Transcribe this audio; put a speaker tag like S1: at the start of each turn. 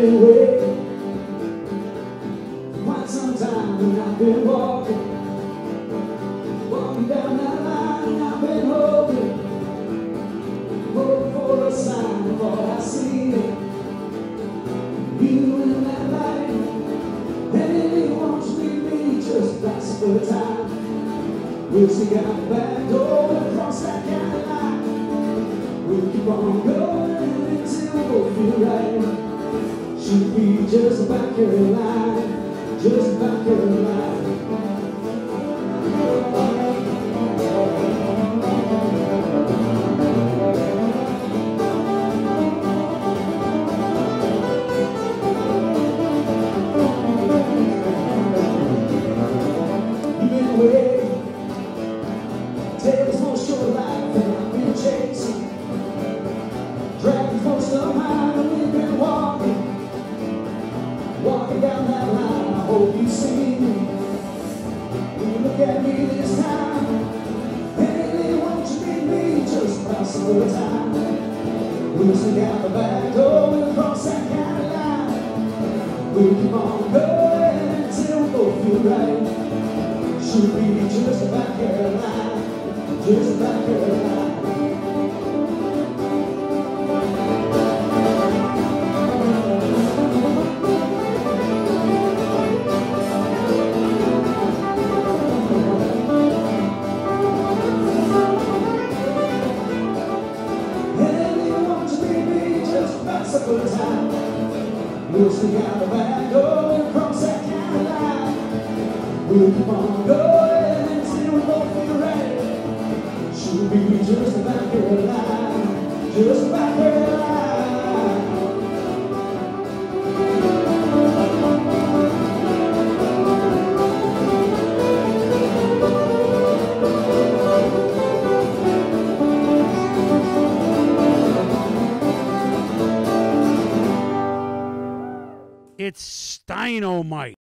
S1: been waiting quite some time, and I've been walking, walking down that line, and I've been hoping, hoping for a sign of all I see. You in that light, and it won't leave just pass for the time. We'll see out the back door across that county line. We'll keep on going She'll be just back about Carolina, just about Carolina. You've hope you see me. When you look at me this time, baby, won't you meet me just pass the time? We'll sneak out the back door and cross that county line. We'll keep on going until we both feel right. Should be just about just about supper time. Sneak out the back door and cross that county line. We'll keep on going until we both feel right. She'll be just about Carolina, just about
S2: It's Steinomite.